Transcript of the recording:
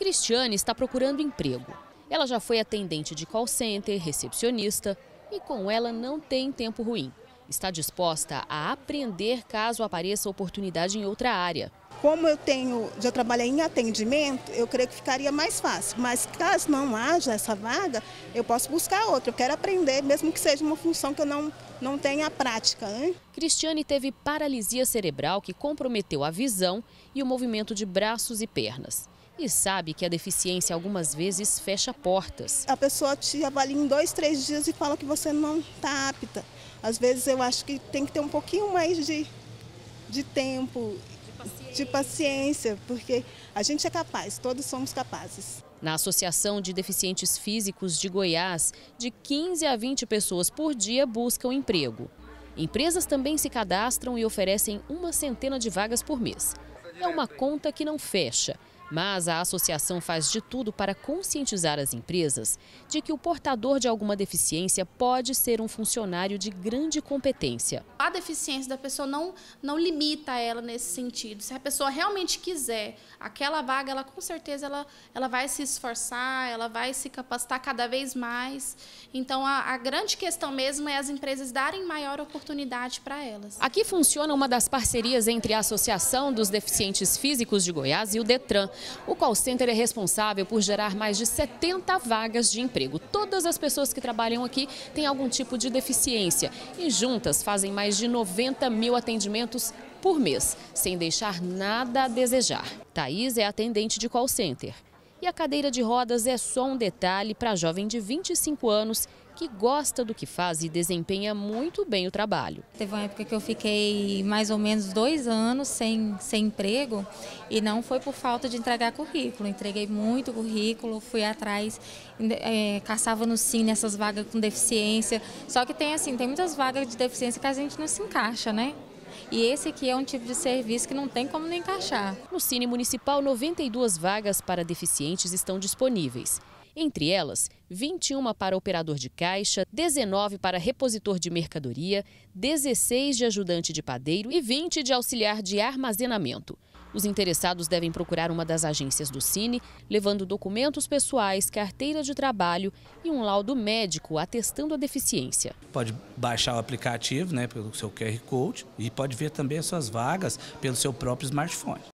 Cristiane está procurando emprego. Ela já foi atendente de call center, recepcionista e com ela não tem tempo ruim. Está disposta a aprender caso apareça oportunidade em outra área. Como eu tenho, já trabalhei em atendimento, eu creio que ficaria mais fácil. Mas caso não haja essa vaga, eu posso buscar outra. Eu quero aprender, mesmo que seja uma função que eu não, não tenha prática. Hein? Cristiane teve paralisia cerebral que comprometeu a visão e o movimento de braços e pernas. E sabe que a deficiência algumas vezes fecha portas. A pessoa te avalia em dois, três dias e fala que você não está apta. Às vezes eu acho que tem que ter um pouquinho mais de, de tempo paciência. de paciência, porque a gente é capaz, todos somos capazes. Na Associação de Deficientes Físicos de Goiás, de 15 a 20 pessoas por dia buscam emprego. Empresas também se cadastram e oferecem uma centena de vagas por mês. É uma conta que não fecha mas a associação faz de tudo para conscientizar as empresas de que o portador de alguma deficiência pode ser um funcionário de grande competência. A deficiência da pessoa não, não limita ela nesse sentido. Se a pessoa realmente quiser aquela vaga, ela com certeza ela, ela vai se esforçar, ela vai se capacitar cada vez mais. Então a, a grande questão mesmo é as empresas darem maior oportunidade para elas. Aqui funciona uma das parcerias entre a Associação dos Deficientes Físicos de Goiás e o Detran. O call center é responsável por gerar mais de 70 vagas de emprego. Todas as pessoas que trabalham aqui têm algum tipo de deficiência e juntas fazem mais de 90 mil atendimentos por mês, sem deixar nada a desejar. Thaís é atendente de call center. E a cadeira de rodas é só um detalhe para a jovem de 25 anos que gosta do que faz e desempenha muito bem o trabalho. Teve uma época que eu fiquei mais ou menos dois anos sem, sem emprego e não foi por falta de entregar currículo. Entreguei muito currículo, fui atrás, é, caçava no Cine essas vagas com deficiência. Só que tem assim, tem muitas vagas de deficiência que a gente não se encaixa, né? E esse aqui é um tipo de serviço que não tem como nem encaixar. No Cine Municipal, 92 vagas para deficientes estão disponíveis. Entre elas, 21 para operador de caixa, 19 para repositor de mercadoria, 16 de ajudante de padeiro e 20 de auxiliar de armazenamento. Os interessados devem procurar uma das agências do Cine, levando documentos pessoais, carteira de trabalho e um laudo médico atestando a deficiência. Pode baixar o aplicativo né, pelo seu QR Code e pode ver também as suas vagas pelo seu próprio smartphone.